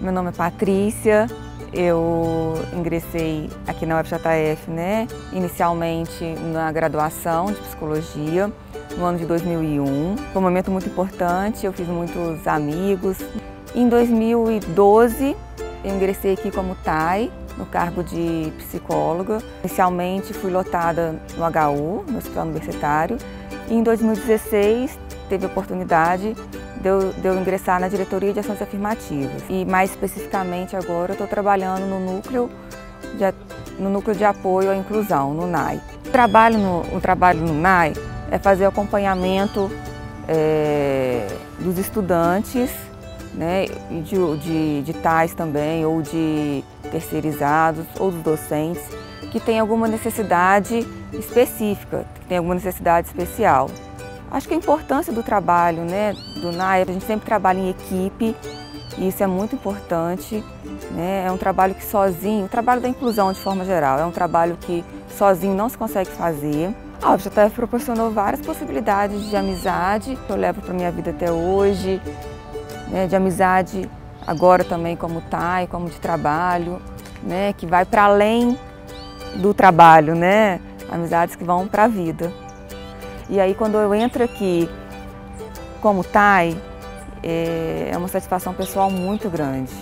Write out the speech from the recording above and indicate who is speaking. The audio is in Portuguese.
Speaker 1: Meu nome é Patrícia, eu ingressei aqui na UFJF, né, inicialmente na graduação de Psicologia, no ano de 2001. Foi um momento muito importante, eu fiz muitos amigos. Em 2012, eu ingressei aqui como TAI, no cargo de psicóloga. Inicialmente fui lotada no HU, no Hospital Universitário, e em 2016 teve a oportunidade de eu, de eu, ingressar na diretoria de ações afirmativas. E mais especificamente agora eu estou trabalhando no núcleo, de, no núcleo de apoio à inclusão, no NAI. O trabalho no, o trabalho no NAI é fazer acompanhamento é, dos estudantes, né, de, de, de tais também, ou de terceirizados, ou dos docentes, que têm alguma necessidade específica, que têm alguma necessidade especial. Acho que a importância do trabalho né, do NAE, a gente sempre trabalha em equipe, e isso é muito importante. Né? É um trabalho que sozinho, o trabalho da inclusão de forma geral, é um trabalho que sozinho não se consegue fazer. A UFJF proporcionou várias possibilidades de amizade que eu levo para a minha vida até hoje, né, de amizade agora também como TAI, como de trabalho, né, que vai para além do trabalho, né? Amizades que vão para a vida. E aí quando eu entro aqui como TAI, é, é uma satisfação pessoal muito grande.